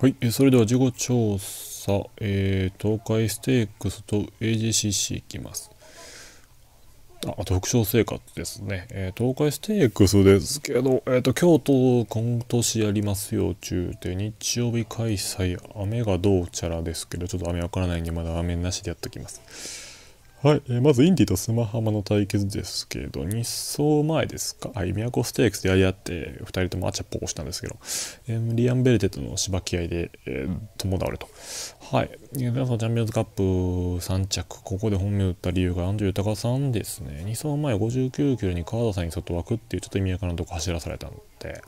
はい、えそれでは事後調査、えー、東海ステークスと AGCC いきます。あ、あと副賞生活ですね。えー、東海ステークスですけど、えっ、ー、と、京都今年やりますよ中で日曜日開催、雨がどうちゃらですけど、ちょっと雨わからないんで、まだ雨なしでやっときます。はい、えー、まずインディとスマハマの対決ですけど、2走前ですか、はい、都ステークスでやり合って、2人ともあちゃっぽこしたんですけど、えー、リアン・ベルテとのしばき合いで、えー、共倒れと。はい、皆さんチャンピオンズカップ3着、ここで本命打った理由がアンドリュー高さんですね、2走前59キロに川田さんに外枠っていうちょっと意味わからんとこ走らされたんで、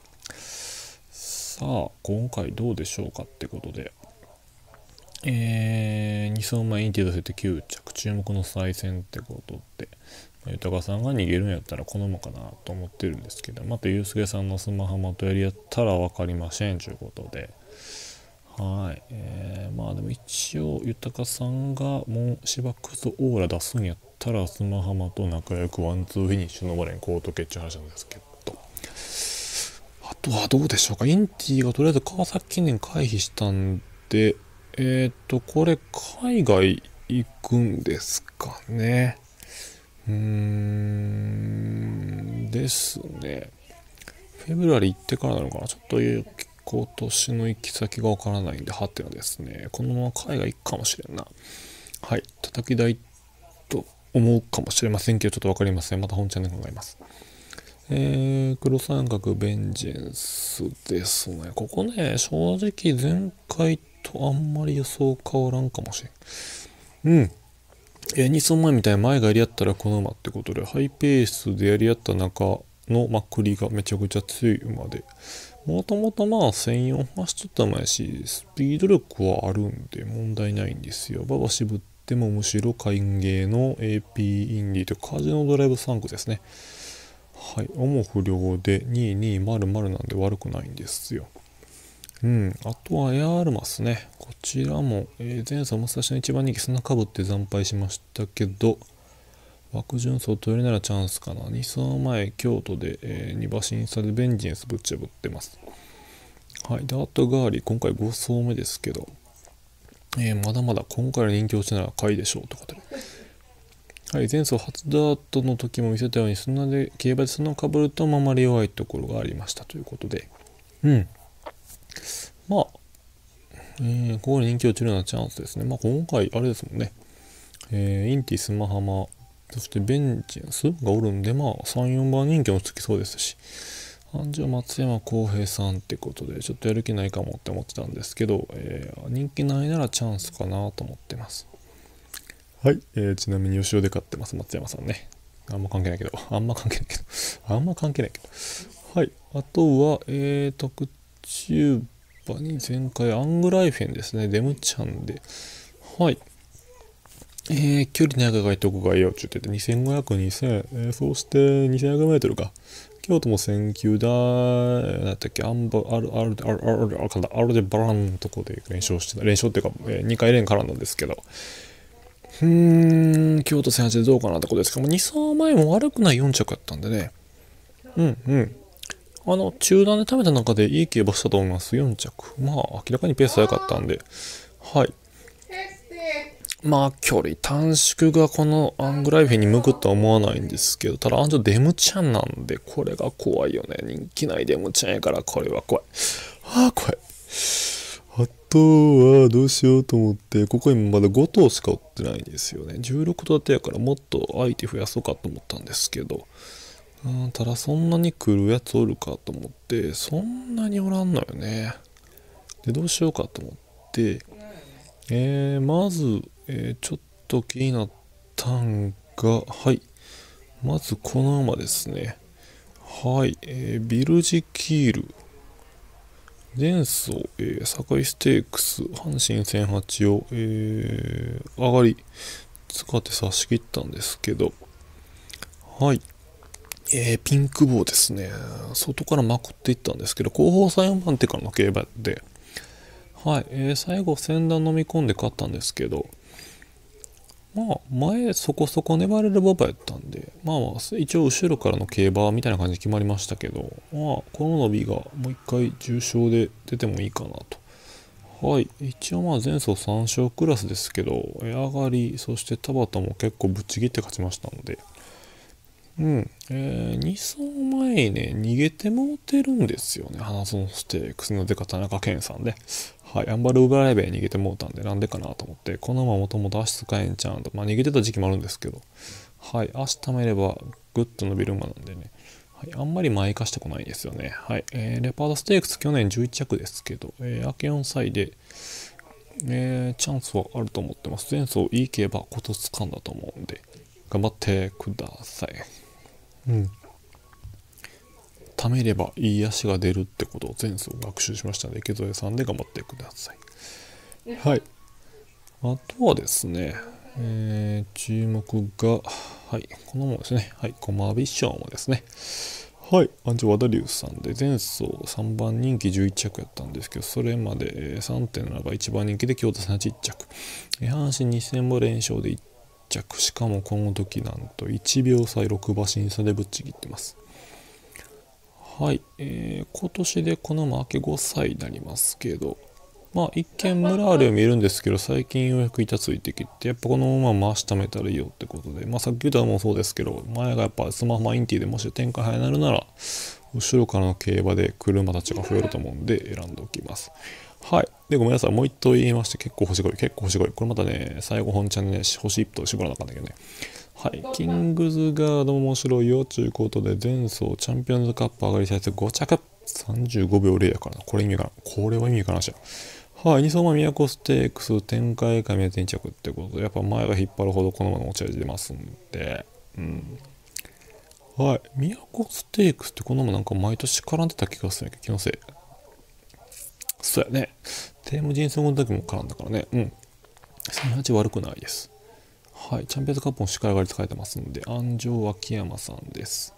さあ、今回どうでしょうかってことで、えー、2走前インティドセって9着注目の再戦ってことで、まあ、豊さんが逃げるんやったら好むかなと思ってるんですけどまたユースケさんのスマハマとやりやったら分かりませんということで。はい、えー、まあでも一応豊さんがもうしばくとオーラ出すんやったらスマハマと仲良くワンツーフィニッシュのバレンコート決着話なんですけど。あとはどうでしょうか。インティがとりあえず川崎記念回避したんでえっ、と、これ海外行くんですかね。うーん、ですね。フェブラリー行ってからなのかなちょっと今年の行き先がわからないんで、はてのですね。このまま海外行くかもしれんな。はい。叩き台と思うかもしれませんけど、ちょっとわかりません。また本チャンネル考えます。えー、黒三角ベンジェンスですね。ここね、正直前回とあんまり予想変わらんかもしれん。うん。えー、2走前みたいに前がやり合ったらこの馬ってことで、ハイペースでやり合った中のまくりがめちゃくちゃ強い馬で、もともとまあ1004走っとった馬やし、スピード力はあるんで問題ないんですよ。馬場渋ってもむしろ歓迎の AP インディとカジノドライブ3区ですね。はい。重不良で2200なんで悪くないんですよ。うん、あとはエアールマスね。こちらも、えー、前走武蔵の一番人気砂かぶって惨敗しましたけど、枠順走取れならチャンスかな。2走前、京都で、えー、2馬審査でベンジンスぶっちゃぶってます。はい、ダートガーリー、今回5走目ですけど、えー、まだまだ今回の人気落ちなら買いでしょうということで。はい、前走初ダートの時も見せたように砂で競馬で砂かぶるとままり弱いところがありましたということで、うん。まあ、えー、ここで人気落ちるようなチャンスですね。まあ、今回、あれですもんね。えー、インティ、スマハマ、そしてベンジェンスがおるんで、まあ、3、4番人気もつきそうですし、安城松山浩平さんってことで、ちょっとやる気ないかもって思ってたんですけど、えー、人気ないならチャンスかなと思ってます。はい、えー、ちなみに吉尾で買ってます、松山さんね。あんま関係ないけど、あんま関係ないけど、あんま関係ないけど。はい、あとは、えー、特注馬に前回アングライフェンですね。デムちゃんで。はい。えー、距離長いとこがいいよって言ってて、2500、2000、えー、そして2400メートルか。京都も1000球だ、なんだっけ、アンバ、アル、アル、アル、アル、アル、アルデバランのとこで連勝してた。連勝っていうか、えー、2回連絡なんですけど。うーん、京都1008でどうかなってことですけども、2走前も悪くない4着やったんでね。うんうん。あの、中段で食べた中でいい競馬したと思います。4着。まあ、明らかにペース早かったんで。はい。まあ、距離短縮がこのアングライフェに向くとは思わないんですけど、ただ、あんデムちゃんなんで、これが怖いよね。人気ないデムちゃんやから、これは怖い。ああ、怖い。あとは、どうしようと思って、ここ今まだ5頭しか売ってないんですよね。16頭立てやからもっと相手増やそうかと思ったんですけど、ただそんなに来るやつおるかと思ってそんなにおらんのよね。でどうしようかと思ってえー、まず、えー、ちょっと気になったんがはい。まずこの馬ですね。はい、えー、ビルジキール。前走、えー、堺ステークス阪神1008を、えー、上がり使って差し切ったんですけど。はい。えー、ピンク棒ですね。外からまくっていったんですけど、後方3、4番手からの競馬で、はい、えー、最後、先段飲み込んで勝ったんですけど、まあ、前そこそこ粘れる馬場やったんで、まあまあ、一応後ろからの競馬みたいな感じで決まりましたけど、まあ、この伸びがもう一回重賞で出てもいいかなと。はい一応まあ前走3勝クラスですけど上がりそして田畑も結構ぶっちぎって勝ちましたのでうんえー、2走前ね逃げてもうてるんですよね花園ステークスの出方田中健さんではいアンバル・ウブライベ逃げてもうたんでなんでかなと思ってこのままもともと足使えんちゃうんとまあ逃げてた時期もあるんですけどはい足貯めればグッと伸びる馬なんでねはい、あんまり前化してこないんですよね。はい。えー、レパードステークス去年11着ですけど、えー、明け4歳で、えー、チャンスはあると思ってます。前走いい競馬、今年掴んだと思うんで、頑張ってください。うん。貯めればいい足が出るってことを前走学習しましたので、池添さんで頑張ってください。はい。あとはですね、えー、注目が、はい、このものですね。はい、コマビションもですね。はい、アンジョ・ワダリウスさんで、前走3番人気11着やったんですけど、それまで3.7が1番人気で京都さん1着。阪神2000も連勝で1着。しかもこの時なんと1秒差6馬審査でぶっちぎってます。はい、えー、今年でこの負け5歳になりますけど、まあ一見ムラールを見るんですけど最近ようやく板ついてきてやっぱこのまま回しためたらいいよってことでまあさっき言ったのもそうですけど前がやっぱスマホマインティでもし展開早なるなら後ろからの競馬で車たちが増えると思うんで選んでおきますはい。でごめんなさい。もう一頭言いまして結構星5い結構星5いこれまたね最後本ちゃんね星1頭絞らなかったけどね。はい。キングズガードも面白いよということで前走チャンピオンズカップ上がりサイズ5着。35秒0やからな。これ意味かなこれは意味かなしらはい、二相馬都ステークス展開会目転着ってことで、やっぱ前が引っ張るほどこのまま持ち味出ますんで、うん。はい、都ステークスってこのままなんか毎年絡んでた気がするんやけど、気のせい。そうやね。テームジンソンの時も絡んだからね。うん。38悪くないです。はい、チャンピオンズカップもしっかり上がり使えてますんで、安城秋山さんです。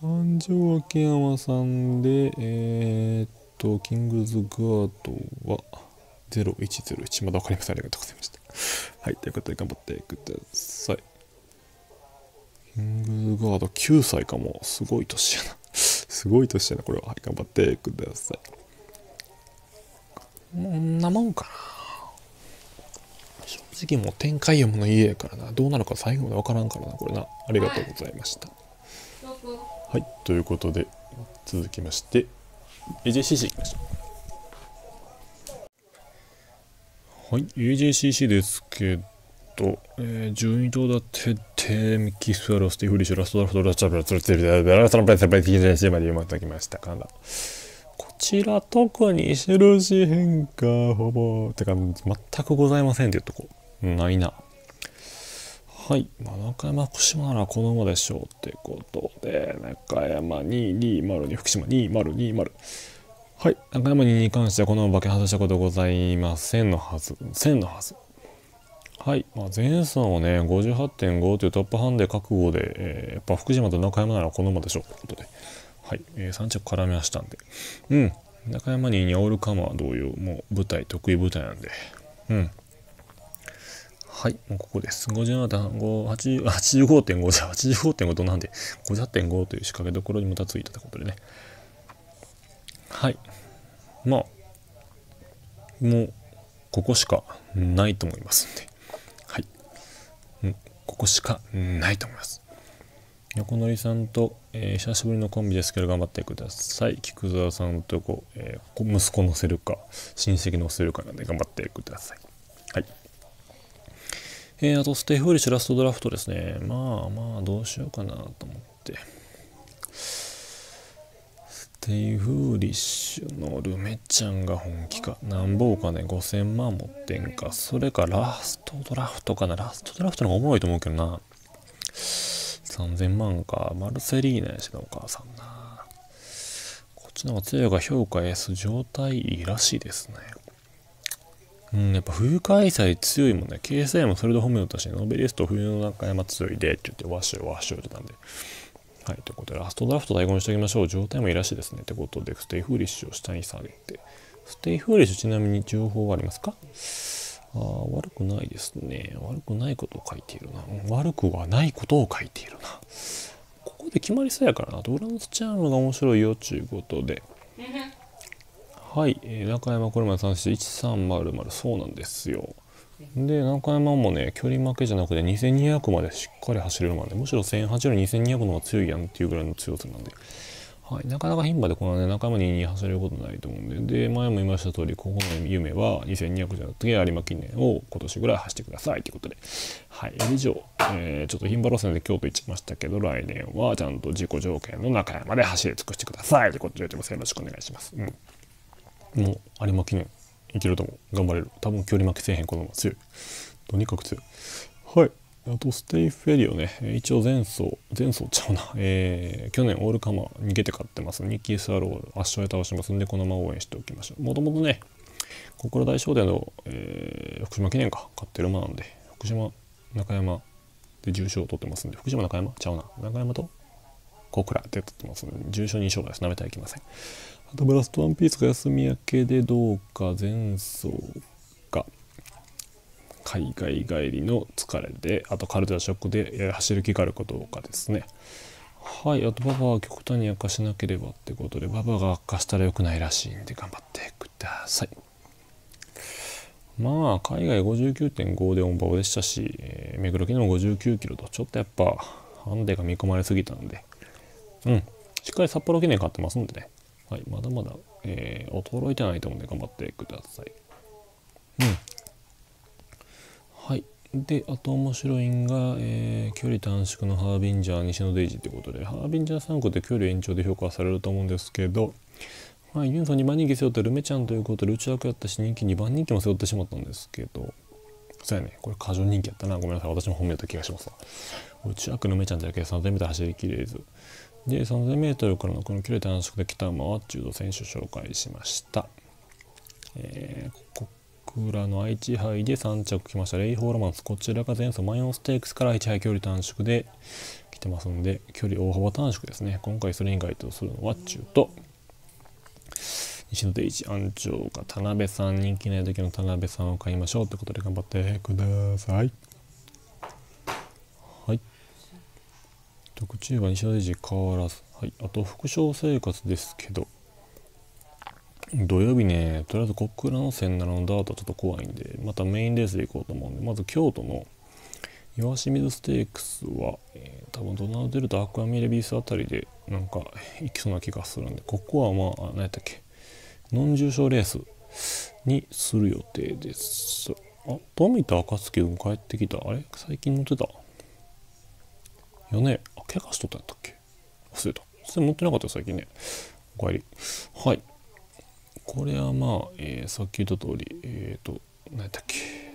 安城秋山さんで、えー、っと、キングズガードは0101。まだ分かりません。ありがとうございました。はい。ということで頑張ってください。キングズガード9歳かも。すごい年やな。すごい年やな、これは。はい。頑張ってください。こんなもんかな。正直もう展開読むの家やからな。どうなるか最後まで分からんからな、これな。ありがとうございました。はい。ということで、続きまして、AJCC いきましょうはい AJCC ですけど、えー、順位とだっててミキスワロスティフリッシュラストドラフトラチャブラツルツルベラストラプレスプレティジェンシーまで読まてきましたからこちら特に印変化ほぼってか全くございませんっていうとこ。ないな。はい、まあ、中山福島ならこの馬でしょうってことで中山220に福島2020はい。中山2に関してはこの馬券外したことございませんのはず。1000のはず。はい、まあ、前走をね58.5というトップハンデ覚悟で、えー、やっぱ福島と中山ならこの馬でしょうということで。はい、えー、3着絡めましたんでうん中山にオールカマー同様もう舞台得意舞台なんでうんはい、もうここです。57.5、85.5じゃ、85.5となんで、50.5という仕掛けどころにもたついたということでね。はい。まあ、もう、ここしかないと思いますんで。はい。うん、ここしかないと思います。横乗さんと、えー、久しぶりのコンビですけど頑張ってください。菊沢さんとこ、えー、息子乗せるか、親戚乗せるかなんで頑張ってください。はい。えー、あと、ステイフーリッシュラストドラフトですね。まあまあ、どうしようかなと思って。ステイフーリッシュのルメちゃんが本気か。なんぼお金？5000万持ってんか。それかラストドラフトかな。ラストドラフトの方がおもろいと思うけどな。3000万か。マルセリーナやしな、お母さんな。こっちの方が強いが評価 S 状態いいらしいですね。うん、やっぱ冬開催強いもんね。KSI もそれで褒めたし、ノーベリスト冬の中山強いでって言って、ワッシュワッシュってたんで。はい、ということで、ラストドラフト対抗にしておきましょう。状態もいいらしいですね。ってことで、ステイフーリッシュを下に下げて。ステイフーリッシュちなみに情報はありますか？あ悪くないですね。悪くないことを書いているな。悪くはないことを書いているな。ここで決まりそうやからな。ドランスチャームが面白いよ、ちゅうことで。はい、えー、中山これまで3して1300そうなんですよで中山もね距離負けじゃなくて2200までしっかり走れるまでむしろ1800より2200の方が強いやんっていうぐらいの強さなんではい、なかなか牝馬でこのね仲間に走れることないと思うんで。で前も言いました通りここの夢は2200じゃなくて有馬記念を今年ぐらい走ってくださいということで。はい。以上、えー、ちょっと牝馬路線で京都行っちゃいましたけど来年はちゃんと自己条件の中山で走り尽くしてくださいということでよろしくお願いします、うん、もう有馬記念いけると思う。頑張れる。多分距離負けせえへんこのまま強い。とにかく強い。はい。あとスティッフェリオね、一応前走、前走ちゃうな、えー、去年オールカマー逃げて勝ってます。ミッキースワロー圧勝で倒しますんで、このまま応援しておきましょう。もともとね、小倉大商店の、えー、福島記念か、買ってる馬なんで、福島、中山で重賞を取ってますんで、福島中山ちゃうな、中山と小倉で取ってますんで、重賞2勝です。舐めてはいけません。あとブラストワンピースが休み明けでどうか、前走。海外帰りの疲れであとカルテラショックで走る気があるかどうかですね。はいあとババは極端に悪化しなければってことでババが悪化したら良くないらしいんで頑張ってください。まあ海外59.5でオンバオでしたし、えー、目黒記念も59キロとちょっとやっぱハンデが見込まれすぎたんで。うんしっかり札幌記念買ってますんでね。はいまだまだ、えー、衰えてないと思うんで頑張ってください。うん。はい。であと面白いんが、えー、距離短縮のハービンジャー西野デイジということでハービンジャー3個で距離延長で評価されると思うんですけどまあ、ユンソン2番人気背負ってる梅ちゃんということで内枠やったし人気2番人気も背負ってしまったんですけどそうやね。これ過剰人気やったな。ごめんなさい。私も本命だった気がしますわ。内枠の梅ちゃんだけ 3000m 走りきれず。で 3000m からのこの距離短縮で来た馬は柔道選手紹介しました。えー、こ倉の愛知杯で3着来ました。レイホーロマンスこちらが前走。マイオンステークスから愛知杯距離短縮で来てますんで距離大幅短縮ですね。今回それに該当するのは中と西野定一安長が田辺さん人気ない時の田辺さんを買いましょうということで頑張ってください。はい。特注は西野定一変わらず。はい。あと副賞生活ですけど。土曜日ね、とりあえず小倉の1007のダートはちょっと怖いんで、またメインレースで行こうと思うんで、まず京都の岩清水ステークスは、えー、多分ドナルドデルとアクアミレビースあたりでなんか行きそうな気がするんで、ここはまあ、何やったっけ、ノン重賞レースにする予定です。あ、富田暁君帰ってきた。あれ？最近乗ってた？よね。あ、怪我しとったんやったっけ？忘れた。それ持ってなかったよ、最近ね。お帰り。はい。これはまあ、えー、さっき言った通りえっ、ー、と何やったっけ？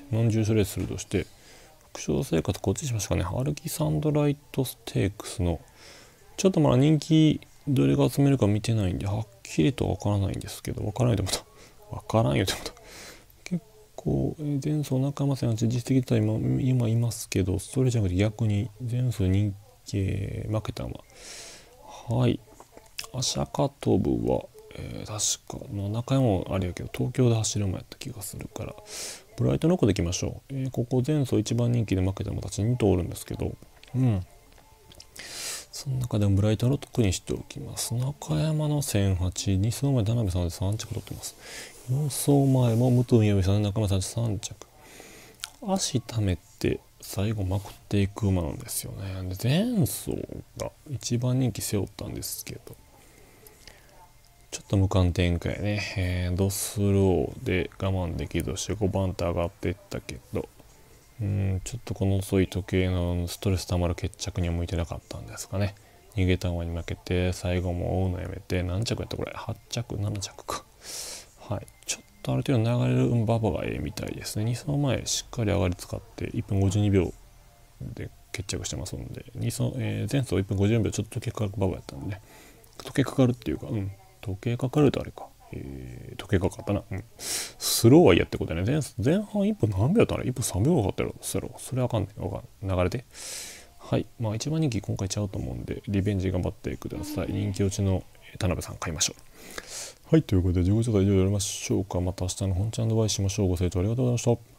ノン重症レースするとして副賞生活こっちしましたかね？ハルキサンドライトステークスのちょっとまだ人気どれが集めるか見てないんではっきりとわからないんですけどわからないでもたわからんよでもた結構、えー、前走仲間戦は実績とは今今いますけどそれじゃなくて逆に前走人気負けたまはい。アシャカトブはえー、確か、まあ、中山もあれやけど東京で走るもやった気がするから。ブライトノックでいきましょう、えー、ここ前走一番人気で負けた馬たち2頭おるんですけど。うん。その中でもブライトロックにしておきます。中山の1008 2走前田辺さんで3着取ってます。4走前も武藤みさんで中山さんで3着。足ためて最後まくっていく馬なんですよね。で前走が一番人気背負ったんですけど。ちょっと無観展開ね、えー、ドスローで我慢できずして5番手上がっていったけど。うんちょっとこの遅い時計のストレス溜まる決着には向いてなかったんですかね。逃げた馬に負けて最後も追うのやめて何着やったこれ？8着？7着か。はい。ちょっとある程度流れる馬場がええみたいですね。2走前しっかり上がり使って1分52秒で決着してますので。2走、えー、前走1分54秒ちょっと時計かかる馬場やったんでね。時計かかるっていうかうん。時計かかるとあれか。えー、時計かかったな。うん。スローはいやってことやね。前前半1分何秒やったら ?1 分3秒かかったやろ。そろ。それわかんない。わかんない。流れて。はい。まあ一番人気今回ちゃうと思うんで、リベンジ頑張ってください。人気落ちの田辺さん買いましょう。はい。ということで、自己紹介以上でやりましょうか。また明日の本チャンネルお会いしましょう。ご清聴ありがとうございました。